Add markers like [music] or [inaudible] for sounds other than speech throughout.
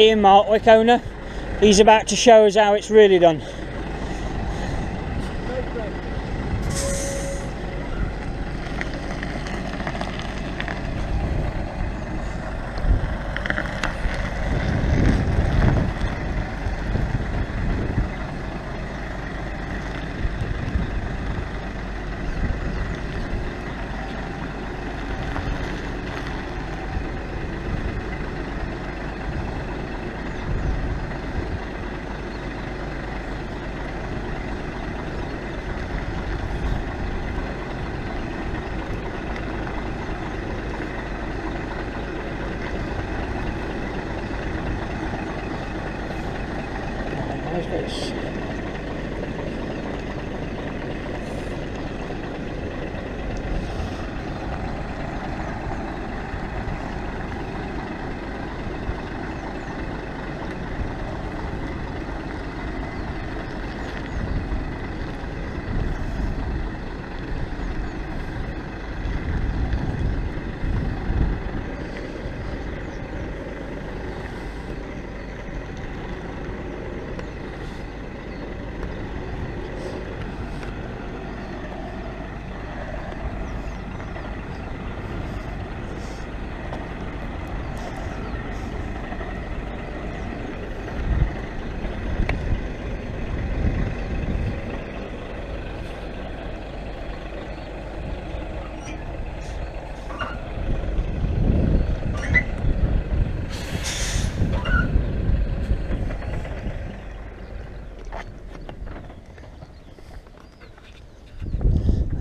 Ian Markwick owner. He's about to show us how it's really done. How's this?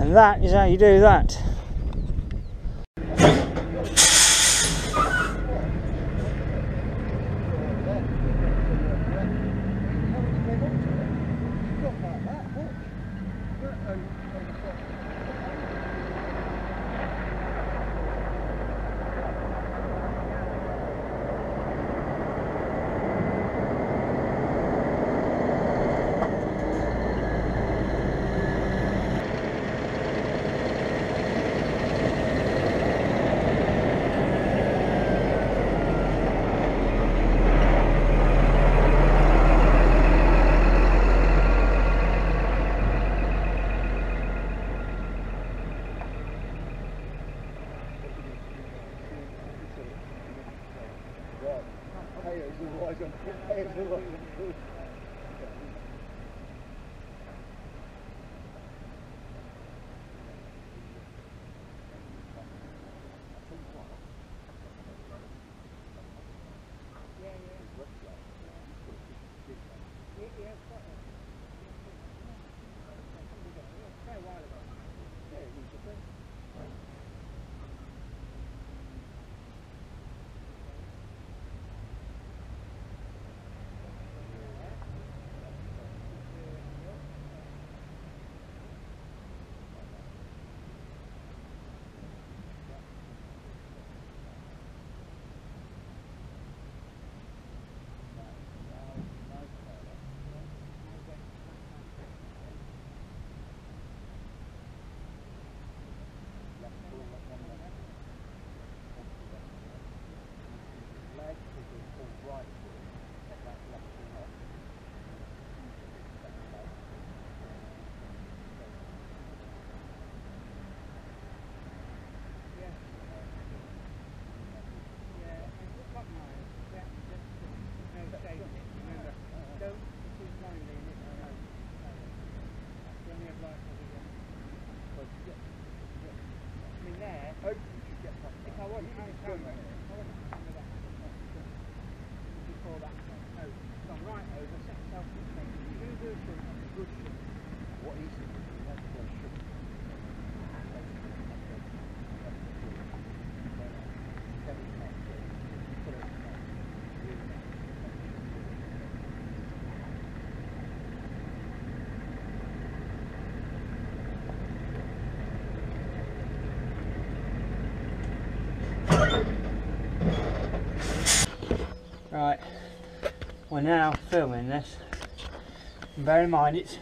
And that is how you do that. Right, we're now filming this. And bear in mind it's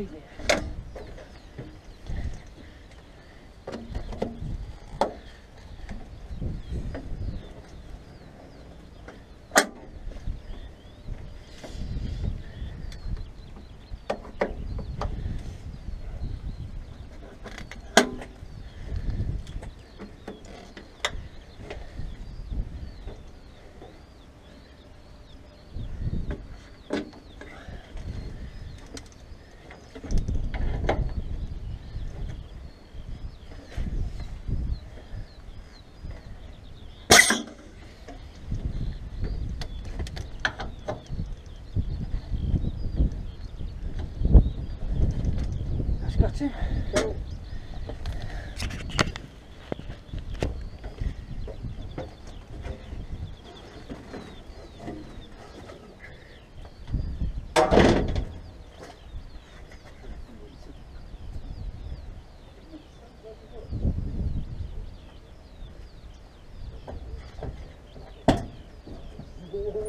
Crazy.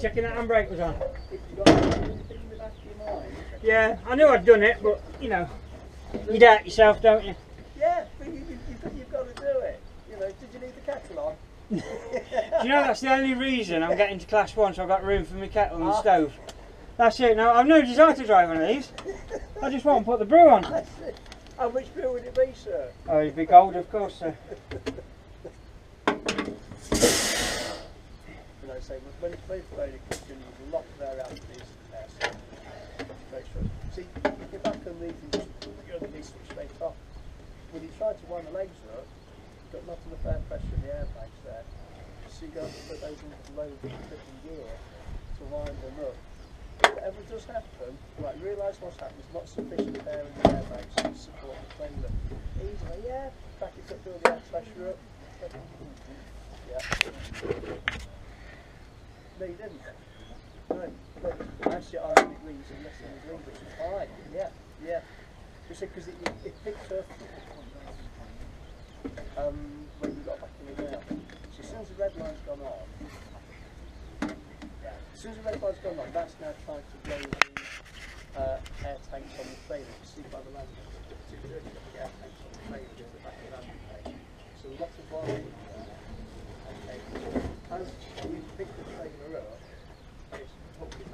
checking that handbrake was on. If you got anything in the back of your mind. Yeah, I knew I'd done it, but you know, you doubt yourself, don't you? Yeah, but you, you, you've got to do it. You know, did you leave the kettle on? [laughs] Do you know that's the only reason I'm getting to class one, so I've got room for my kettle and Ah. stove. That's it. Now I've no desire to drive one of these. I just want to put the brew on. [laughs] That's it. How much beer would it be, sir? Oh, it'd be gold, of course, sir. [laughs] You know, they played a a lot there out these. Make sure. You're back on these and just put your other these switch straight off. When you try to wind the legs up, you've got not enough air pressure in the airbags there. So you got to put those into low flipping gear to wind them up. Whatever does happen, like realise what's happened, there's not sufficient air in the airbags to support the trailer. Easily, yeah, back it up, build the air pressure up. Yeah. You didn't. No, but I think it leaves unless it was leave, which is fine. Yeah, yeah. Because it, it, it picked up um, when you got back in the now. So as soon as the red line's gone on, yeah, as soon as the red line's gone on, that's now trying to blow the uh, air tanks on the trailer. You see by the landing. Got the air tanks on the the back of the landing page. So lots of volume there. Okay. As you pick the trailer up, it's hopefully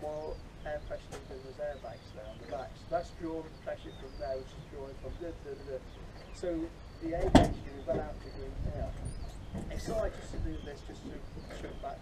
more air pressure than there's airbags there on the back. So that's drawing pressure from there, which is drawing from the, the, the. So the airbags you run out to green now. It's all right just to do this, just to strip back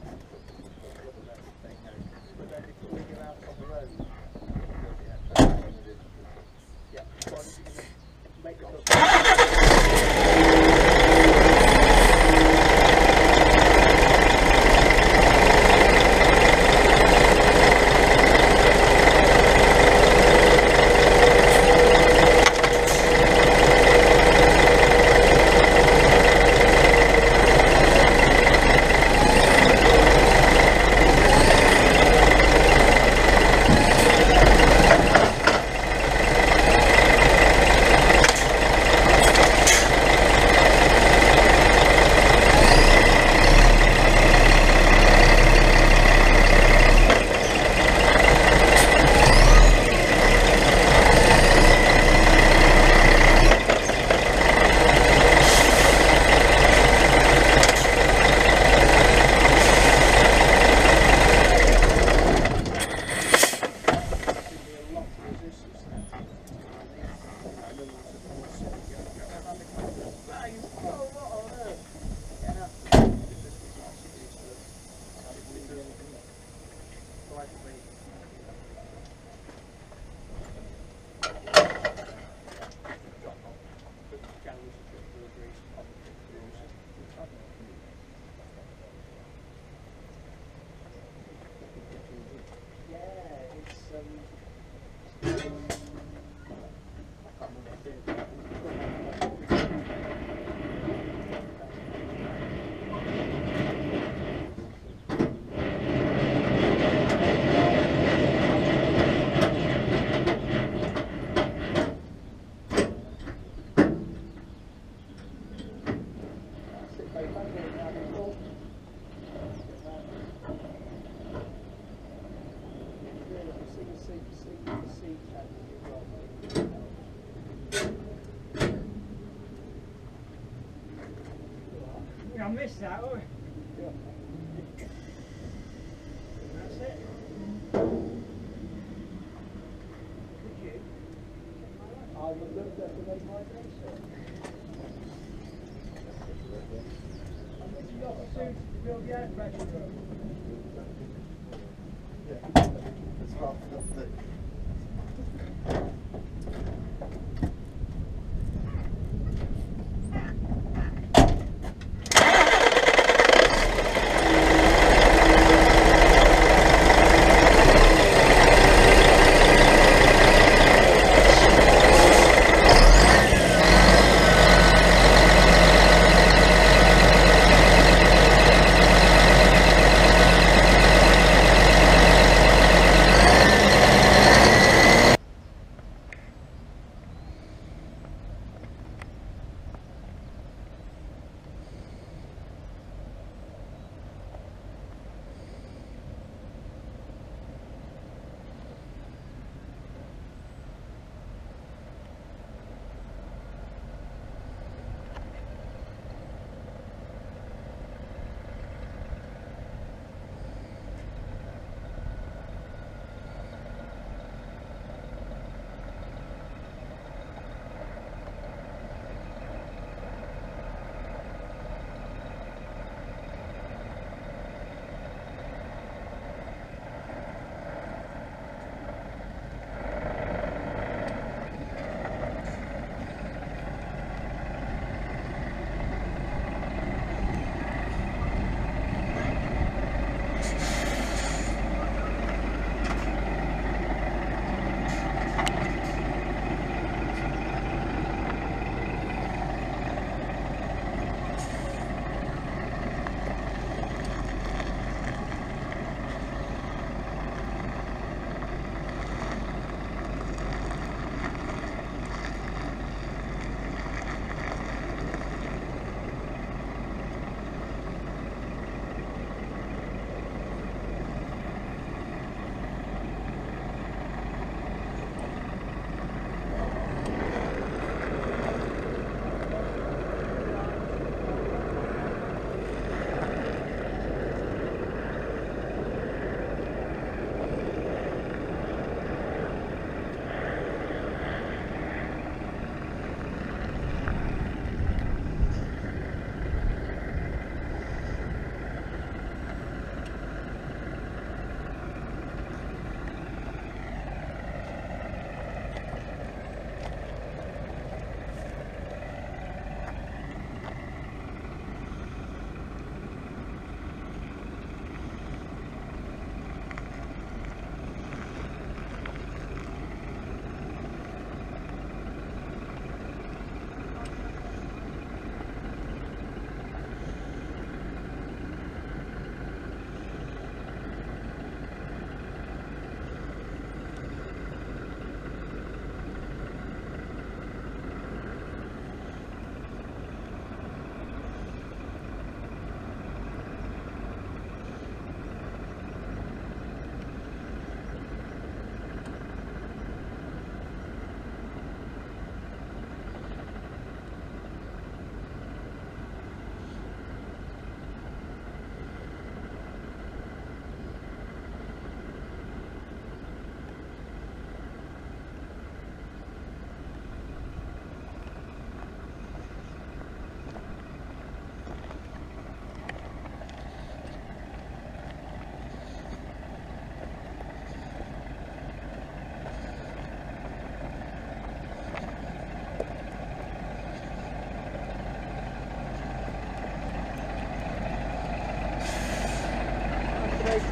I missed that, oh.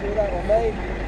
Basically, that one made.